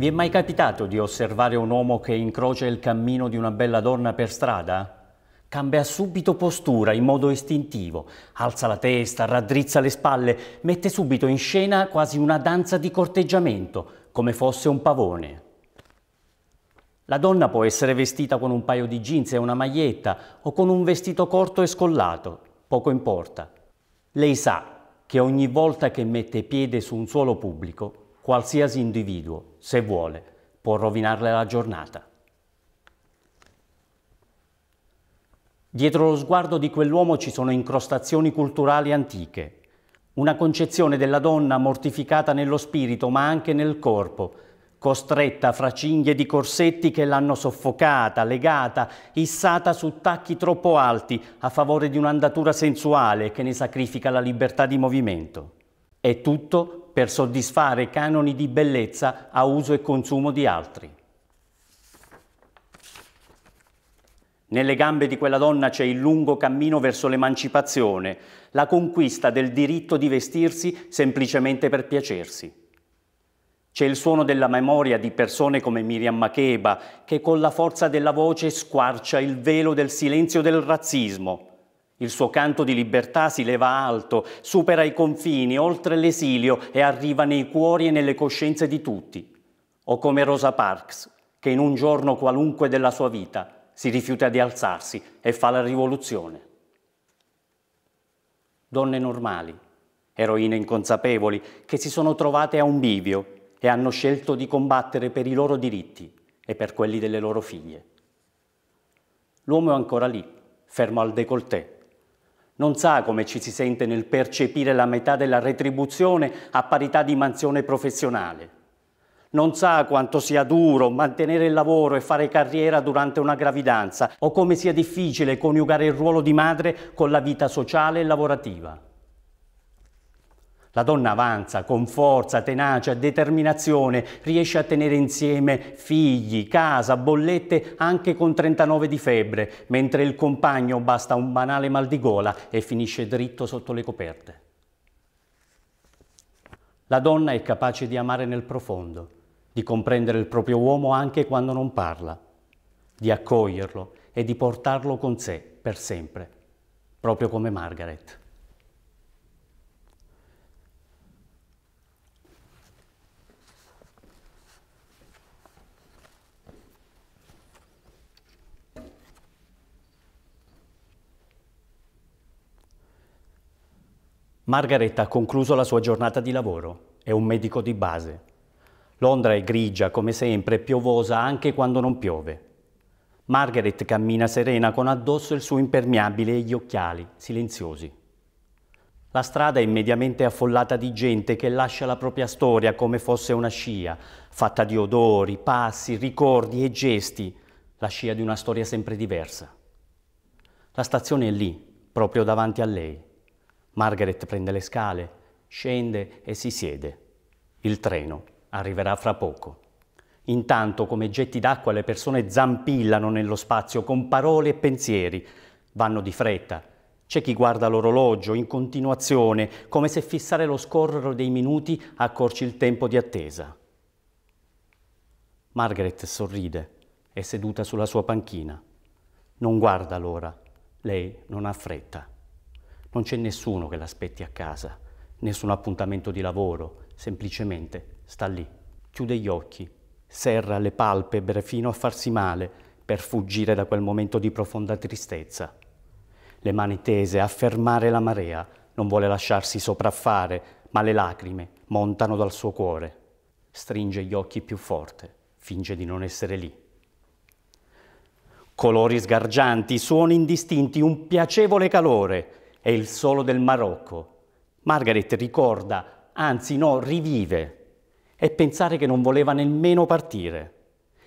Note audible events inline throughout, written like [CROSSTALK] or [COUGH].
Vi è mai capitato di osservare un uomo che incrocia il cammino di una bella donna per strada? Cambia subito postura in modo istintivo, alza la testa, raddrizza le spalle, mette subito in scena quasi una danza di corteggiamento, come fosse un pavone. La donna può essere vestita con un paio di jeans e una maglietta o con un vestito corto e scollato, poco importa. Lei sa che ogni volta che mette piede su un suolo pubblico qualsiasi individuo, se vuole, può rovinarle la giornata. Dietro lo sguardo di quell'uomo ci sono incrostazioni culturali antiche, una concezione della donna mortificata nello spirito ma anche nel corpo, costretta fra cinghie di corsetti che l'hanno soffocata, legata, issata su tacchi troppo alti a favore di un'andatura sensuale che ne sacrifica la libertà di movimento. È tutto per soddisfare canoni di bellezza a uso e consumo di altri. Nelle gambe di quella donna c'è il lungo cammino verso l'emancipazione, la conquista del diritto di vestirsi semplicemente per piacersi. C'è il suono della memoria di persone come Miriam Makeba, che con la forza della voce squarcia il velo del silenzio del razzismo, il suo canto di libertà si leva alto, supera i confini, oltre l'esilio e arriva nei cuori e nelle coscienze di tutti. O come Rosa Parks, che in un giorno qualunque della sua vita si rifiuta di alzarsi e fa la rivoluzione. Donne normali, eroine inconsapevoli, che si sono trovate a un bivio e hanno scelto di combattere per i loro diritti e per quelli delle loro figlie. L'uomo è ancora lì, fermo al décolleté, non sa come ci si sente nel percepire la metà della retribuzione a parità di mansione professionale. Non sa quanto sia duro mantenere il lavoro e fare carriera durante una gravidanza o come sia difficile coniugare il ruolo di madre con la vita sociale e lavorativa. La donna avanza con forza, tenacia, determinazione, riesce a tenere insieme figli, casa, bollette anche con 39 di febbre, mentre il compagno basta un banale mal di gola e finisce dritto sotto le coperte. La donna è capace di amare nel profondo, di comprendere il proprio uomo anche quando non parla, di accoglierlo e di portarlo con sé per sempre, proprio come Margaret. Margaret ha concluso la sua giornata di lavoro, è un medico di base. Londra è grigia, come sempre, piovosa anche quando non piove. Margaret cammina serena con addosso il suo impermeabile e gli occhiali, silenziosi. La strada è immediatamente affollata di gente che lascia la propria storia come fosse una scia, fatta di odori, passi, ricordi e gesti, la scia di una storia sempre diversa. La stazione è lì, proprio davanti a lei. Margaret prende le scale, scende e si siede. Il treno arriverà fra poco. Intanto, come getti d'acqua, le persone zampillano nello spazio con parole e pensieri. Vanno di fretta. C'è chi guarda l'orologio in continuazione, come se fissare lo scorrere dei minuti accorci il tempo di attesa. Margaret sorride, è seduta sulla sua panchina. Non guarda l'ora, lei non ha fretta. Non c'è nessuno che l'aspetti a casa, nessun appuntamento di lavoro, semplicemente sta lì, chiude gli occhi, serra le palpebre fino a farsi male per fuggire da quel momento di profonda tristezza. Le mani tese a fermare la marea, non vuole lasciarsi sopraffare, ma le lacrime montano dal suo cuore. Stringe gli occhi più forte, finge di non essere lì. Colori sgargianti, suoni indistinti, un piacevole calore è il solo del Marocco. Margaret ricorda, anzi no, rivive, e pensare che non voleva nemmeno partire.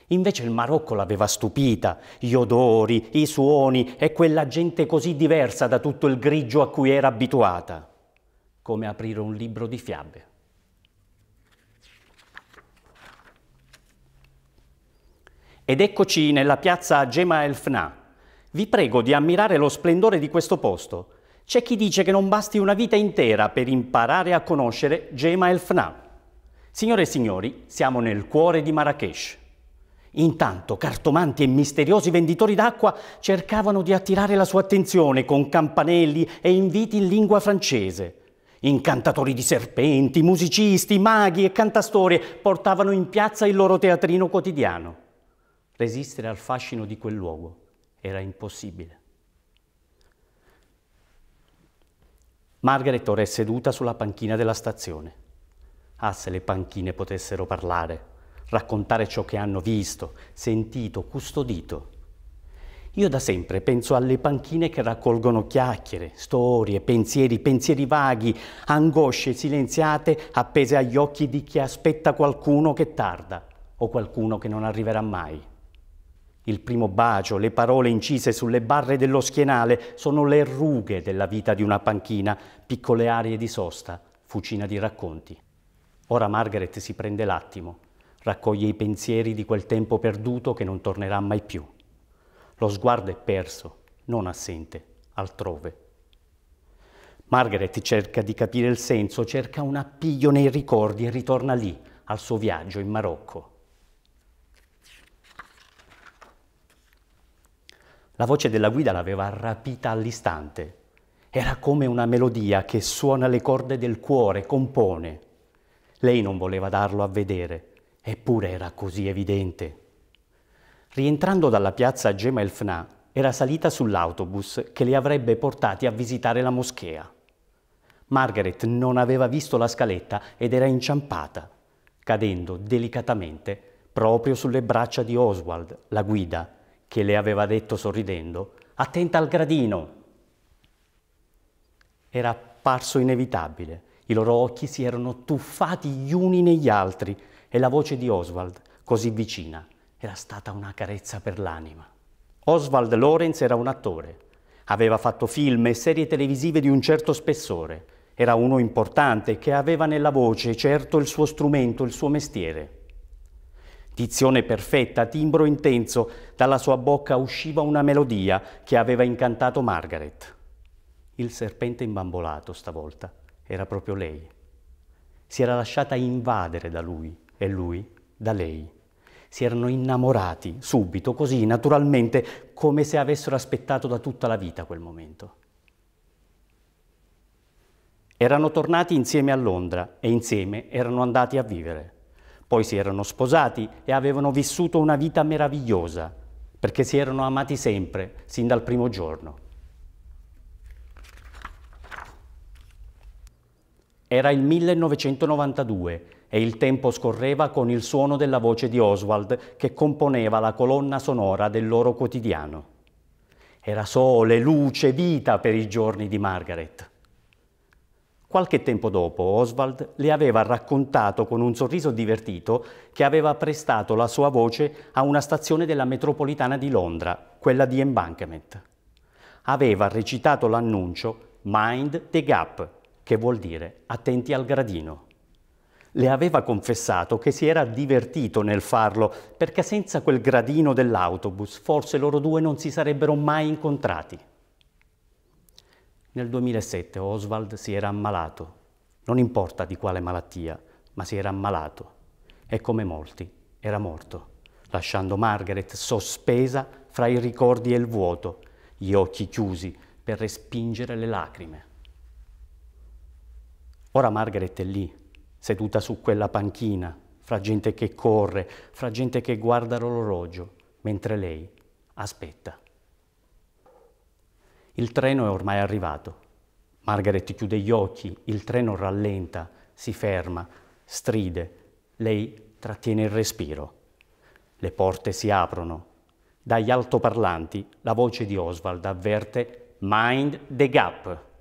Invece il Marocco l'aveva stupita, gli odori, i suoni e quella gente così diversa da tutto il grigio a cui era abituata, come aprire un libro di fiabe. Ed eccoci nella piazza Gema El Fna. Vi prego di ammirare lo splendore di questo posto. C'è chi dice che non basti una vita intera per imparare a conoscere Gema el Fna. Signore e signori, siamo nel cuore di Marrakesh. Intanto cartomanti e misteriosi venditori d'acqua cercavano di attirare la sua attenzione con campanelli e inviti in lingua francese. Incantatori di serpenti, musicisti, maghi e cantastorie portavano in piazza il loro teatrino quotidiano. Resistere al fascino di quel luogo era impossibile. Margaret ora è seduta sulla panchina della stazione. Ah, se le panchine potessero parlare, raccontare ciò che hanno visto, sentito, custodito. Io da sempre penso alle panchine che raccolgono chiacchiere, storie, pensieri, pensieri vaghi, angosce silenziate appese agli occhi di chi aspetta qualcuno che tarda o qualcuno che non arriverà mai. Il primo bacio, le parole incise sulle barre dello schienale sono le rughe della vita di una panchina, piccole aree di sosta, fucina di racconti. Ora Margaret si prende l'attimo, raccoglie i pensieri di quel tempo perduto che non tornerà mai più. Lo sguardo è perso, non assente, altrove. Margaret cerca di capire il senso, cerca un appiglio nei ricordi e ritorna lì, al suo viaggio in Marocco. La voce della guida l'aveva rapita all'istante. Era come una melodia che suona le corde del cuore, compone. Lei non voleva darlo a vedere, eppure era così evidente. Rientrando dalla piazza Gema El Fna, era salita sull'autobus che li avrebbe portati a visitare la moschea. Margaret non aveva visto la scaletta ed era inciampata, cadendo delicatamente proprio sulle braccia di Oswald, la guida, che le aveva detto sorridendo, attenta al gradino. Era apparso inevitabile i loro occhi si erano tuffati gli uni negli altri e la voce di Oswald, così vicina, era stata una carezza per l'anima. Oswald Lorenz era un attore. Aveva fatto film e serie televisive di un certo spessore. Era uno importante che aveva nella voce certo il suo strumento, il suo mestiere. Dizione perfetta, timbro intenso, dalla sua bocca usciva una melodia che aveva incantato Margaret. Il serpente imbambolato stavolta era proprio lei. Si era lasciata invadere da lui e lui da lei. Si erano innamorati subito, così naturalmente, come se avessero aspettato da tutta la vita quel momento. Erano tornati insieme a Londra e insieme erano andati a vivere. Poi si erano sposati e avevano vissuto una vita meravigliosa, perché si erano amati sempre, sin dal primo giorno. Era il 1992 e il tempo scorreva con il suono della voce di Oswald che componeva la colonna sonora del loro quotidiano. Era sole, luce, vita per i giorni di Margaret. Qualche tempo dopo Oswald le aveva raccontato con un sorriso divertito che aveva prestato la sua voce a una stazione della metropolitana di Londra, quella di Embankment. Aveva recitato l'annuncio Mind the Gap, che vuol dire attenti al gradino. Le aveva confessato che si era divertito nel farlo perché senza quel gradino dell'autobus forse loro due non si sarebbero mai incontrati. Nel 2007 Oswald si era ammalato, non importa di quale malattia, ma si era ammalato e come molti era morto, lasciando Margaret sospesa fra i ricordi e il vuoto, gli occhi chiusi per respingere le lacrime. Ora Margaret è lì, seduta su quella panchina, fra gente che corre, fra gente che guarda l'orologio, mentre lei aspetta. Il treno è ormai arrivato. Margaret chiude gli occhi, il treno rallenta, si ferma, stride. Lei trattiene il respiro. Le porte si aprono. Dagli altoparlanti la voce di Oswald avverte Mind the gap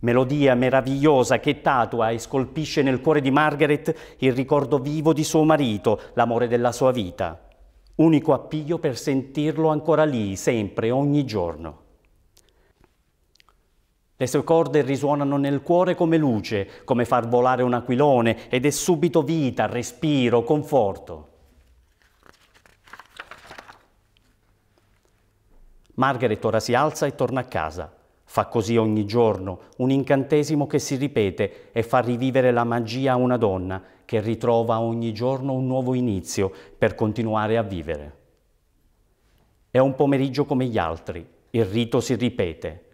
melodia meravigliosa che tatua e scolpisce nel cuore di Margaret il ricordo vivo di suo marito, l'amore della sua vita, unico appiglio per sentirlo ancora lì, sempre, ogni giorno. Le sue corde risuonano nel cuore come luce, come far volare un aquilone, ed è subito vita, respiro, conforto. Margaret ora si alza e torna a casa Fa così ogni giorno, un incantesimo che si ripete e fa rivivere la magia a una donna che ritrova ogni giorno un nuovo inizio per continuare a vivere. È un pomeriggio come gli altri, il rito si ripete.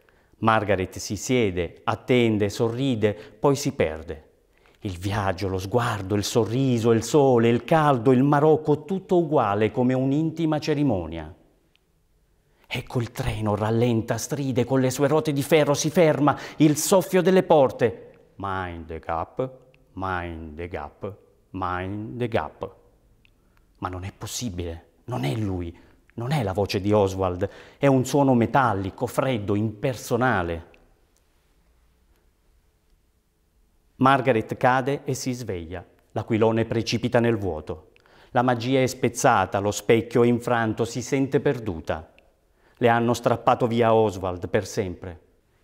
Margaret si siede, attende, sorride, poi si perde. Il viaggio, lo sguardo, il sorriso, il sole, il caldo, il Marocco, tutto uguale come un'intima cerimonia. Ecco il treno, rallenta, stride con le sue ruote di ferro, si ferma, il soffio delle porte. Mind the gap, mind the gap, mind the gap. Ma non è possibile, non è lui, non è la voce di Oswald, è un suono metallico, freddo, impersonale. Margaret cade e si sveglia. L'aquilone precipita nel vuoto. La magia è spezzata, lo specchio è infranto, si sente perduta. Le hanno strappato via Oswald per sempre.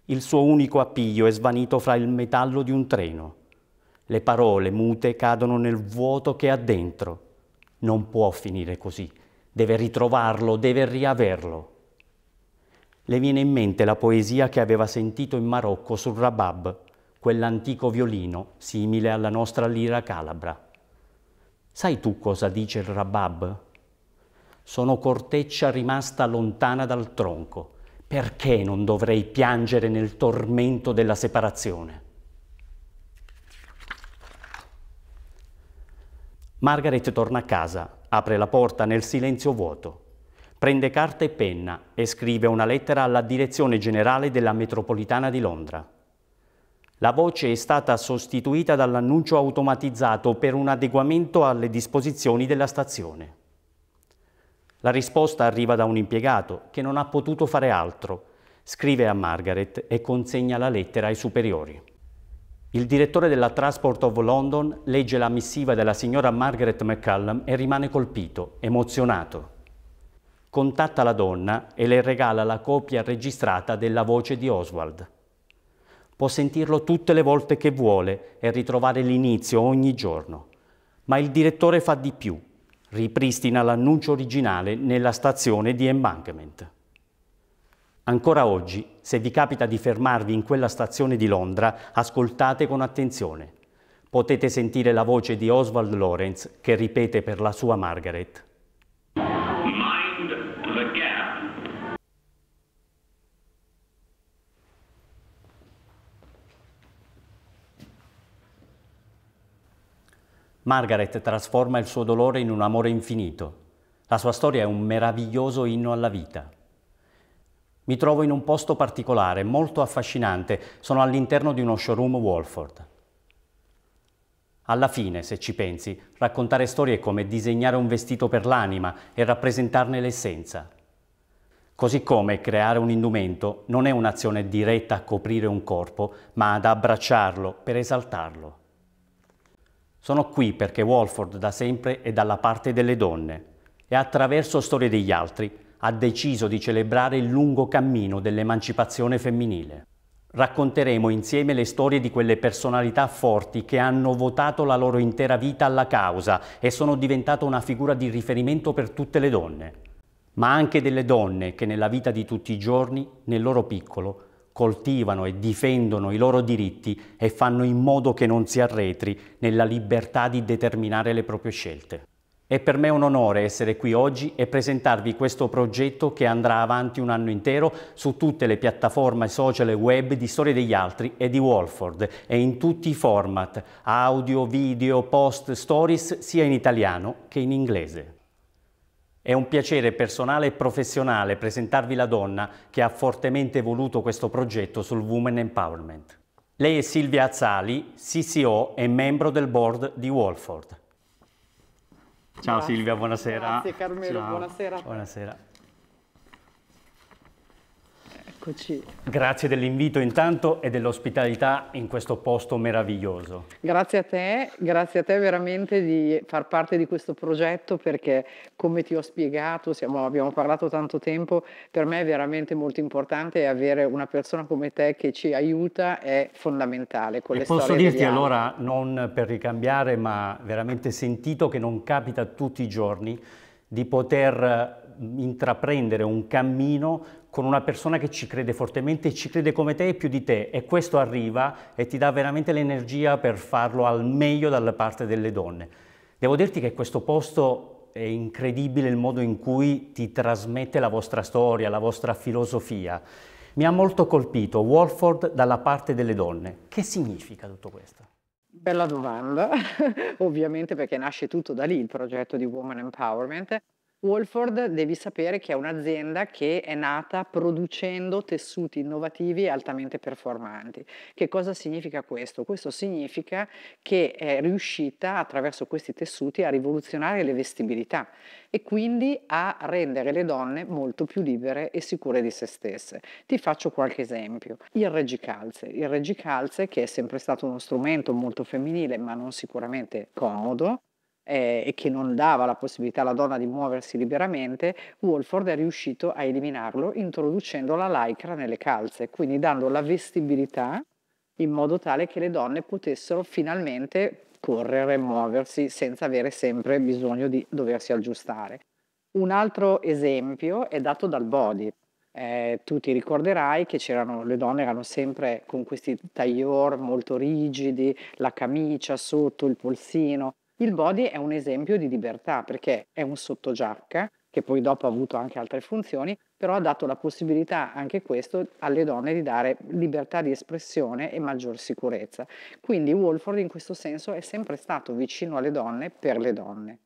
Il suo unico appiglio è svanito fra il metallo di un treno. Le parole mute cadono nel vuoto che ha dentro. Non può finire così deve ritrovarlo, deve riaverlo. Le viene in mente la poesia che aveva sentito in Marocco sul rabab, quell'antico violino simile alla nostra lira calabra. Sai tu cosa dice il rabab? Sono corteccia rimasta lontana dal tronco. Perché non dovrei piangere nel tormento della separazione? Margaret torna a casa Apre la porta nel silenzio vuoto. Prende carta e penna e scrive una lettera alla direzione generale della metropolitana di Londra. La voce è stata sostituita dall'annuncio automatizzato per un adeguamento alle disposizioni della stazione. La risposta arriva da un impiegato che non ha potuto fare altro. Scrive a Margaret e consegna la lettera ai superiori. Il direttore della Transport of London legge la missiva della signora Margaret McCallum e rimane colpito, emozionato. Contatta la donna e le regala la copia registrata della voce di Oswald. Può sentirlo tutte le volte che vuole e ritrovare l'inizio ogni giorno. Ma il direttore fa di più. Ripristina l'annuncio originale nella stazione di Embankment. Ancora oggi, se vi capita di fermarvi in quella stazione di Londra, ascoltate con attenzione. Potete sentire la voce di Oswald Lawrence che ripete per la sua Margaret. Margaret trasforma il suo dolore in un amore infinito. La sua storia è un meraviglioso inno alla vita. Mi trovo in un posto particolare, molto affascinante. Sono all'interno di uno showroom Wolford. Alla fine, se ci pensi, raccontare storie è come disegnare un vestito per l'anima e rappresentarne l'essenza. Così come creare un indumento non è un'azione diretta a coprire un corpo, ma ad abbracciarlo per esaltarlo. Sono qui perché Wolford da sempre è dalla parte delle donne e attraverso storie degli altri ha deciso di celebrare il lungo cammino dell'emancipazione femminile. Racconteremo insieme le storie di quelle personalità forti che hanno votato la loro intera vita alla causa e sono diventate una figura di riferimento per tutte le donne, ma anche delle donne che nella vita di tutti i giorni, nel loro piccolo, coltivano e difendono i loro diritti e fanno in modo che non si arretri nella libertà di determinare le proprie scelte. È per me un onore essere qui oggi e presentarvi questo progetto che andrà avanti un anno intero su tutte le piattaforme social e web di Storie degli Altri e di Wolford e in tutti i format, audio, video, post, stories, sia in italiano che in inglese. È un piacere personale e professionale presentarvi la donna che ha fortemente voluto questo progetto sul Women Empowerment. Lei è Silvia Azzali, CCO e membro del board di Wolford. Ciao Grazie. Silvia, buonasera. Grazie Carmelo, Ciao. buonasera. Buonasera. Eccoci. Grazie dell'invito intanto e dell'ospitalità in questo posto meraviglioso. Grazie a te, grazie a te veramente di far parte di questo progetto perché come ti ho spiegato, siamo, abbiamo parlato tanto tempo, per me è veramente molto importante avere una persona come te che ci aiuta è fondamentale. Con e le posso dirti allora, non per ricambiare, ma veramente sentito che non capita tutti i giorni di poter intraprendere un cammino con una persona che ci crede fortemente, ci crede come te e più di te e questo arriva e ti dà veramente l'energia per farlo al meglio dalla parte delle donne. Devo dirti che questo posto è incredibile il modo in cui ti trasmette la vostra storia, la vostra filosofia. Mi ha molto colpito Wolford dalla parte delle donne. Che significa tutto questo? Bella domanda, [LAUGHS] ovviamente perché nasce tutto da lì il progetto di Woman Empowerment Wolford devi sapere che è un'azienda che è nata producendo tessuti innovativi e altamente performanti. Che cosa significa questo? Questo significa che è riuscita attraverso questi tessuti a rivoluzionare le vestibilità e quindi a rendere le donne molto più libere e sicure di se stesse. Ti faccio qualche esempio. Il reggicalze. Il reggicalze, che è sempre stato uno strumento molto femminile ma non sicuramente comodo, eh, e che non dava la possibilità alla donna di muoversi liberamente, Wolford è riuscito a eliminarlo introducendo la lycra nelle calze, quindi dando la vestibilità in modo tale che le donne potessero finalmente correre, muoversi senza avere sempre bisogno di doversi aggiustare. Un altro esempio è dato dal body. Eh, tu ti ricorderai che le donne erano sempre con questi tailleur molto rigidi, la camicia sotto il polsino. Il body è un esempio di libertà perché è un sottogiacca che poi dopo ha avuto anche altre funzioni, però ha dato la possibilità anche questo alle donne di dare libertà di espressione e maggior sicurezza. Quindi Wolford in questo senso è sempre stato vicino alle donne per le donne.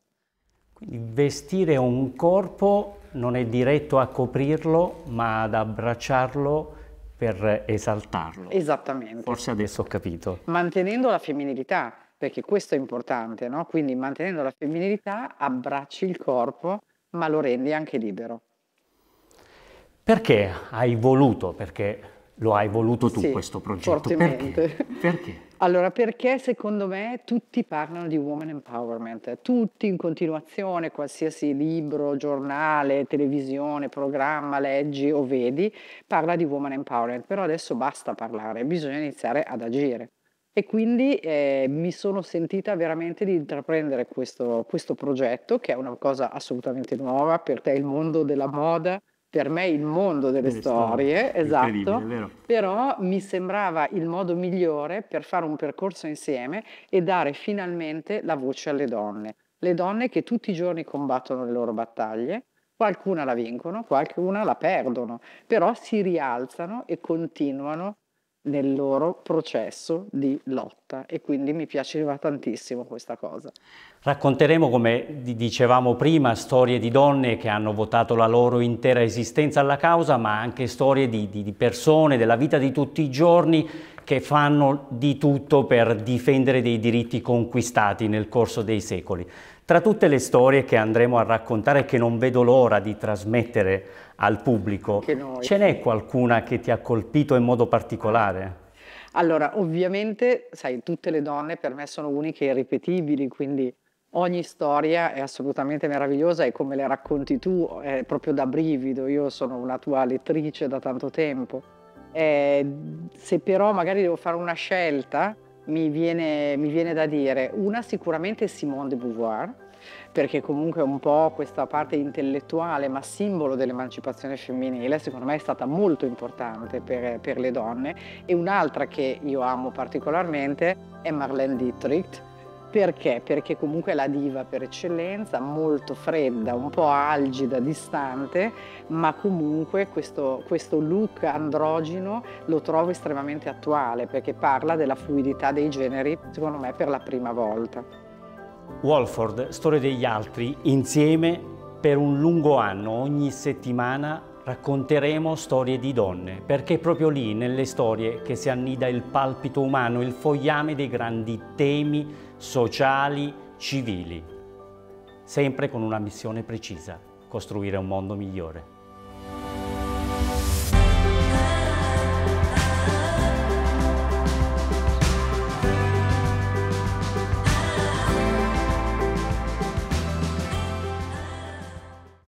Quindi vestire un corpo non è diretto a coprirlo, ma ad abbracciarlo per esaltarlo. Esattamente. Forse adesso ho capito. Mantenendo la femminilità, perché questo è importante, no? Quindi mantenendo la femminilità abbracci il corpo, ma lo rendi anche libero. Perché hai voluto, perché lo hai voluto tu sì, questo progetto? Perché? perché? [LAUGHS] Allora, perché secondo me tutti parlano di woman empowerment, tutti in continuazione, qualsiasi libro, giornale, televisione, programma, leggi o vedi, parla di woman empowerment, però adesso basta parlare, bisogna iniziare ad agire. E quindi eh, mi sono sentita veramente di intraprendere questo, questo progetto, che è una cosa assolutamente nuova, per te il mondo della moda, per me il mondo delle, delle storie, storie, esatto, però mi sembrava il modo migliore per fare un percorso insieme e dare finalmente la voce alle donne, le donne che tutti i giorni combattono le loro battaglie, qualcuna la vincono, qualcuna la perdono, però si rialzano e continuano nel loro processo di lotta e quindi mi piaceva tantissimo questa cosa. Racconteremo, come dicevamo prima, storie di donne che hanno votato la loro intera esistenza alla causa, ma anche storie di, di, di persone, della vita di tutti i giorni che fanno di tutto per difendere dei diritti conquistati nel corso dei secoli. Tra tutte le storie che andremo a raccontare e che non vedo l'ora di trasmettere al pubblico, ce n'è qualcuna che ti ha colpito in modo particolare? Allora, ovviamente, sai, tutte le donne per me sono uniche e irripetibili, quindi ogni storia è assolutamente meravigliosa e come le racconti tu è proprio da brivido. Io sono una tua lettrice da tanto tempo. Eh, se però magari devo fare una scelta, mi viene, mi viene da dire, una sicuramente Simone de Beauvoir, perché comunque un po' questa parte intellettuale ma simbolo dell'emancipazione femminile secondo me è stata molto importante per, per le donne. E un'altra che io amo particolarmente è Marlene Dietrich perché? Perché comunque è la diva per eccellenza, molto fredda, un po' algida, distante, ma comunque questo, questo look androgino lo trovo estremamente attuale perché parla della fluidità dei generi, secondo me, per la prima volta. Wolford, Storie degli altri, insieme per un lungo anno, ogni settimana racconteremo storie di donne, perché è proprio lì, nelle storie, che si annida il palpito umano, il fogliame dei grandi temi sociali, civili, sempre con una missione precisa, costruire un mondo migliore.